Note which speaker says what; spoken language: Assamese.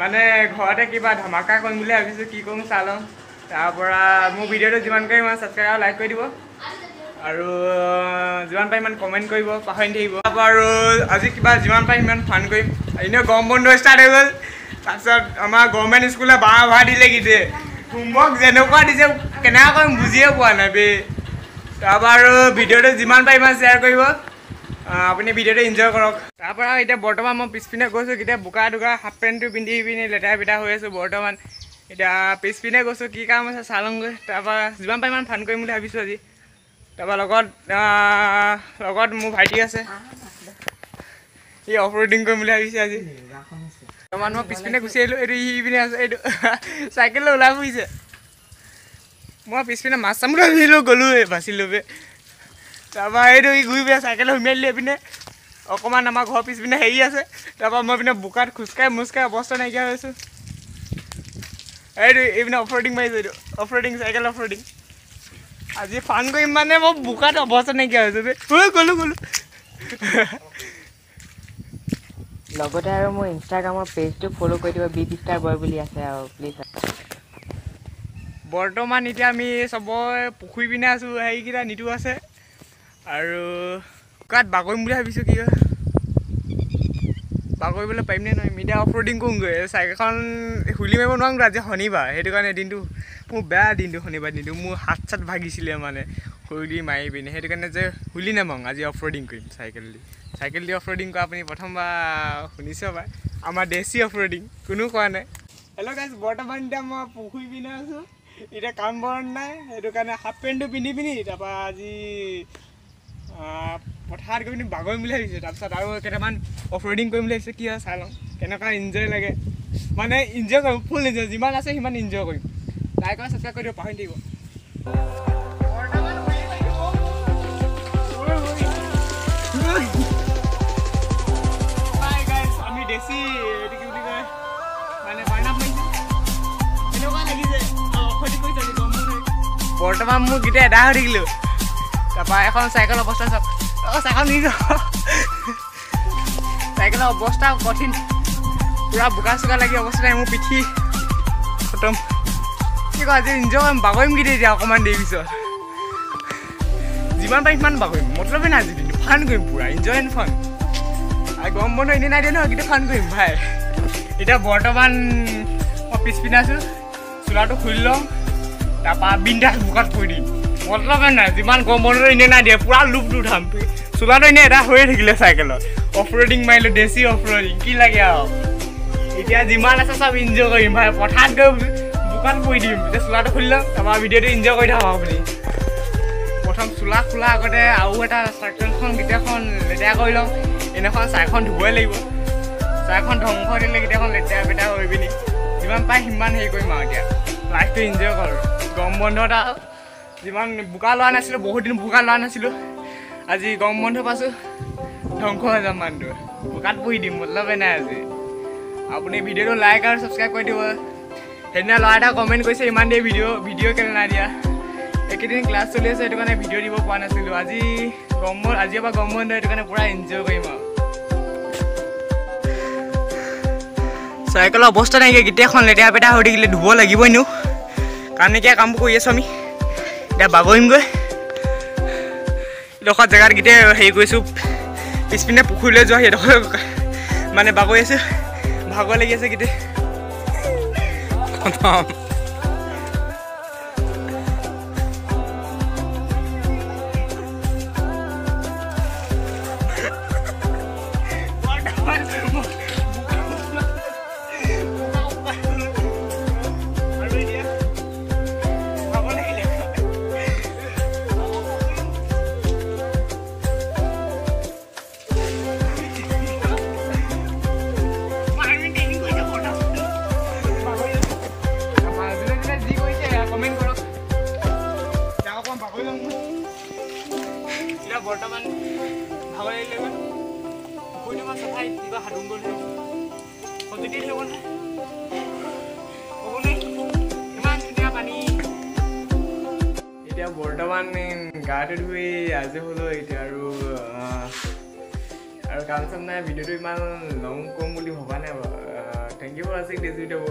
Speaker 1: মানে ঘৰতে কিবা ধমাকা কৰিম বুলি ভাবিছোঁ কি কৰিম চাই ল'ম। তাৰপৰা মোৰ ভিডিঅ'টো যিমানকৈ ইমান ছাবস্ক্ৰাইব আৰু লাইক কৰি দিব। আৰু যিমান পাৰি ইমান কমেণ্ট কৰিব পাহৰি নাথাকিব তাৰপৰা আৰু আজি কিবা যিমান পাৰি সিমান ফান কৰিম। এনেও গৰম বন্ধ ষ্টাৰ্ট হৈ গ'ল। তাৰপিছত আমাৰ গভৰ্ণমেণ্ট স্কুলে বাঁহ ভাড়া দিলে গীতে হোমৱৰ্ক যেনেকুৱা দিছে কেনেকুৱা কৰিম বুজিয়ে পোৱা নাই বে। তাৰপৰা আৰু ভিডিঅ'টো যিমান পাৰি ইমান শ্বেয়াৰ কৰিব। আপুনি ভিডিঅ'টো এনজয় কৰক। তাৰপৰা এতিয়া বৰ্তমান মই পিছপিনে গৈছোঁ এতিয়া বোকা দোকা হাফ পেণ্টটো পিন্ধি পিনি লেতেৰা পেতেৰা হৈ আছোঁ বৰ্তমান। এতিয়া পিছপিনে গৈছোঁ কি কাম আছে চাই লওঁগৈ তাৰপৰা যিমান পাৰি ইমান ফান কৰিম বুলি ভাবিছোঁ আজি। তাৰপৰা লগত লগত মোৰ ভাইটি আছে। সি অফ ৰোডিং কৰিম বুলি ভাবিছে আজি। মই পিছপিনে গুচি আহিলোঁ এইটো ই পিনে আছে এইটো চাইকেল লৈ ওলাই ফুৰিছে। মই পিছপিনে মাছ চাম বুলি ভাবিছিলোঁ গ'লোঁ বাচিলোঁ বে তাৰপৰা এইটো ই ঘূৰি পেলাই চাইকেলত সুমিয়াই দিলে এইপিনে। অকণমান আমাৰ ঘৰৰ পিছপিনে হেৰি আছে তাৰপৰা মই পিনে বোকাত খোজকাঢ়ি মোজকাঢ়ি অৱস্থা নাইকিয়া হৈছোঁ এইটো এইপিনে অফ ৰোডিং মাৰিছোঁ এইটো। Off roading cycle off roading আজি ফান কৰিম মানে মই বোকাত অৱস্থা নাইকিয়া হৈছোঁ ঐ গ'লোঁ গ'লোঁ।
Speaker 2: লগতে আৰু মোৰ ইনষ্টাগ্ৰামৰ পেজটো ফ'ল' কৰি দিব বিগ ষ্টাৰ বয় বুলি আছে আৰু প্লিজ
Speaker 1: বৰ্তমান এতিয়া আমি চবৰে পুখুৰী পিনে আছোঁ হেৰিকেইটা নিতু আছে। আৰু বোকাত বাগৰিম বুলি ভাবিছোঁ কি হয়? বাগৰিবলৈ পাৰিম নে নোৱাৰিম? এতিয়া অফ ৰোডিং কৰোঁগৈ চাইকেলখন খুলি মাৰিব নোৱাৰোঁ আজি শনিবাৰ। সেইটো কাৰণে দিনটো মোৰ বেয়া দিনটো শনিবাৰ দিনটো। মোৰ হাত চাত ভাগিছিলে মানে খুলি মাৰি পিনে। সেইটো কাৰণে যে খুলি নামাৰোঁ আজি অফ ৰোডিং কৰিম চাইকেল দি। চাইকেল দি অফ ৰোডিং কৰা আপুনি প্ৰথমবাৰ শুনিছে পাই আমাৰ দেশী অফ ৰোডিং কোনো কোৱা নাই। হেল্ল' গাইজ বৰ্তমান এতিয়া মই পুখুৰী পিনে আছোঁ। এতিয়া কাম বন নাই সেইটো কাৰণে হাফ পেণ্টটো পিন্ধি পিনি তাৰপৰা আজি পথাৰত গৈ পিনি বাগৰিম বুলি ভাবিছোঁ তাৰপিছত আৰু কেইটামান অফ ৰোডিং কৰিম বুলি ভাবিছোঁ কি হয় চাই লওঁ কেনেকুৱা এনজয় লাগে। মানে এনজয় কৰিম ফুল এনজয় যিমান আছে সিমান এনজয় কৰিম। লাইক আৰু ছাবস্ক্ৰাইব কৰি দিব পাহৰি থাকিব। বৰ্তমান মোৰ গীতে এদাই হৈ থাকিলোঁ। তাৰপৰা এখন চাইকেল অৱস্থা চাওক। অঁ চাইকেল নি যাওঁ চাইকেলৰ অৱস্থা কঠিন। পূৰা বোকা চোকা লাগি অৱস্থা নাই মোৰ পিঠি খতম। কি কয় আজি এনজয় কৰিম বাগৰিম এতিয়া অকণমান দেৰি পিছত। যিমান পাৰিম সিমান বাগৰিম মতলবেই নাই আজি দিনটো ফান কৰিম পূৰা এনজয় এণ্ড ফান আৰু গৰম বন্ধ এনেই নাই দিয়া নহয় কিন্তু ফান কৰিম ভাই। এতিয়া বৰ্তমান মই পিছপিনে আছোঁ চোলাটো খুলি লওঁ তাৰপৰা বিন্দাছ বোকাত পৰি দিম। মতলবে নাই যিমান গৰম বন্ধ এনেই নাই দিয়ে পূৰা লুপটো উঠাম চোলাটো এনেই এটা হৈয়ে থাকিলে চাইকেলত অফ ৰোডিং মাৰিলোঁ দেশী অফ ৰোডিং কি লাগে আৰু। এতিয়া যিমান আছে চব এনজয় কৰিম ভাই পথাৰত গৈ বোকাত পৰি দিম। এতিয়া চোলাটো খুলি লওঁ তাৰপৰা ভিডিঅ'টো এনজয় কৰি থাকক আপুনি। প্ৰথম চোলা খোলা আগতে আৰু এটা চাইকেলখন গোটেইখন লেতেৰা কৰি লওঁ এনেখন চাইখন ধুবই লাগিব। চাইখন ধ্বংস দিলে গোটেইখন লেতেৰা পেতেৰা কৰি পিনি। যিমান পাই সিমান হেৰি কৰিম আৰু এতিয়া। লাইফটো এনজয় কৰোঁ। গৰম বন্ধত আৰু। যিমান বোকা লোৱা নাছিলোঁ বহুত দিন বোকা লোৱা নাছিলোঁ। আজি গৰম বন্ধ পাইছোঁ। ধ্বংস হৈ যাম মানুহটো বোকাত পৰি দিম মতলবে নাই আজি। আপুনি ভিডিঅ'টো লাইক আৰু ছাবস্ক্ৰাইব কৰি দিব। সেইদিনা ল'ৰা এটা কমেণ্ট কৰিছে ইমান দেৰি ভিডিঅ' ভিডিঅ' কেলৈ নাই দিয়া? এইকেইদিন ক্লাছ চলি আছে সেইটো কাৰণে ভিডিঅ' দিব পৰা নাছিলোঁ। আজি গৰম বন্ধ আজিৰ পৰা গৰম বন্ধ সেইটো কাৰণে পূৰা এনজয় কৰিম আৰু। চাইকেলৰ অৱস্থা নাইকিয়া গোটেইখন লেতেৰা পেতেৰা হৈ থাকিলে ধুব লাগিবই নো কাৰণ এতিয়া কামবোৰ কৰি আছোঁ আমি। এতিয়া বাগৰিমগৈ এডোখৰ জেগাত গোটেই হেৰি কৰিছোঁ পিছপিনে পুখুৰীলৈ যোৱা সেইডোখৰ মানে বাগৰি আছোঁ ভাগৰ লাগি আছে গোটেই এতিয়া বৰ্তমান গাটো ধুই আজি হ'লো এতিয়া আৰু কাম চাম নাই ভিডিঅ'টো ইমান লং কৰিম বুলি ভবা নাই বাৰু থেংক ইউ ভিডিঅ'